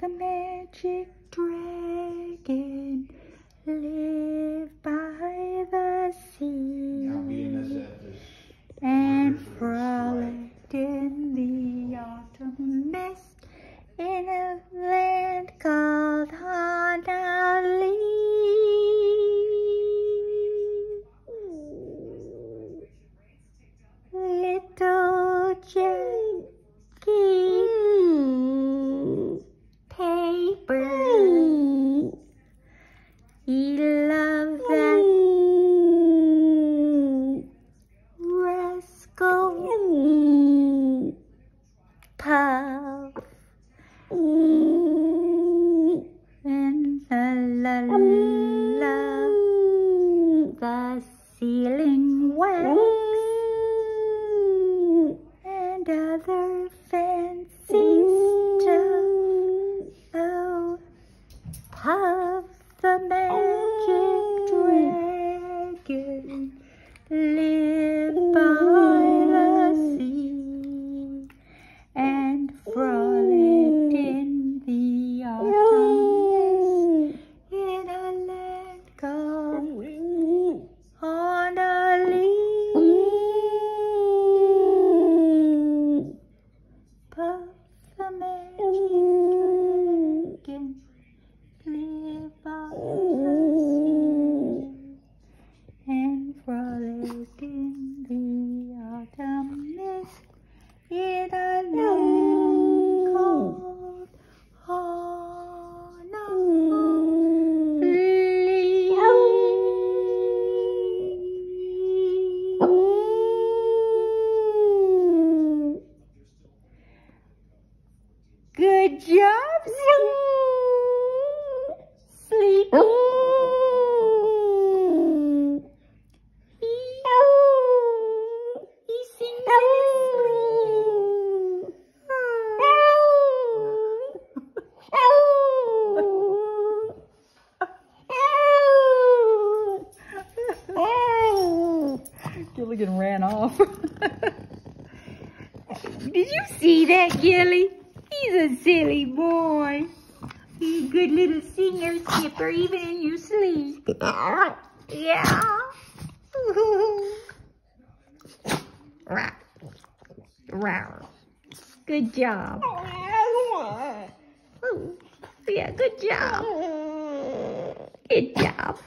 the magic dragon lived by sealing wax and other fancy Gilligan ran off. Did you see that, Gilly? He's a silly boy. He's a good little singer, skipper, even in your sleep. Yeah. Good job. Ooh, oh, yeah, good job. Good job.